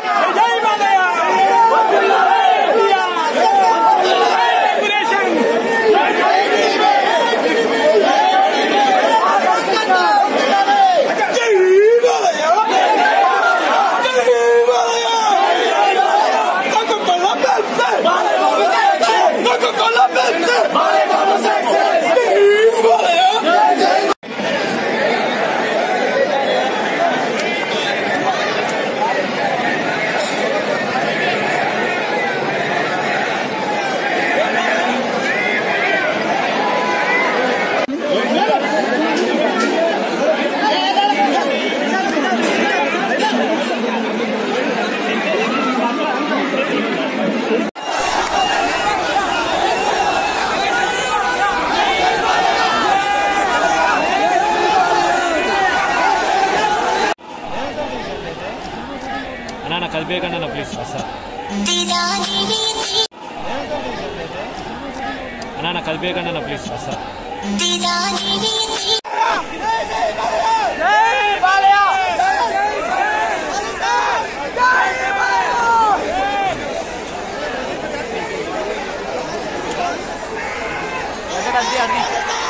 এই ಅಣ್ಣ ಕಲಿಬೇಕಣ್ಣ ಪ್ಲೀಸ್ ಸರ್ ಅಣ್ಣ ಕಲಿಬೇಕಣ್ಣ please sir Yeah, yeah.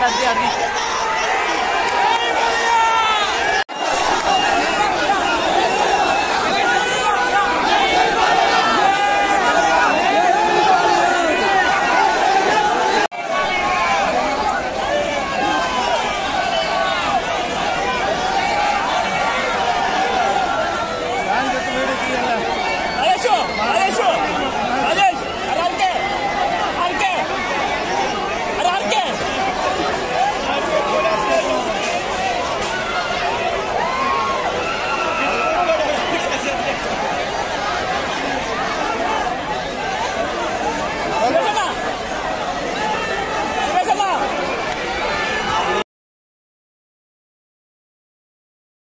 Dan dia beli.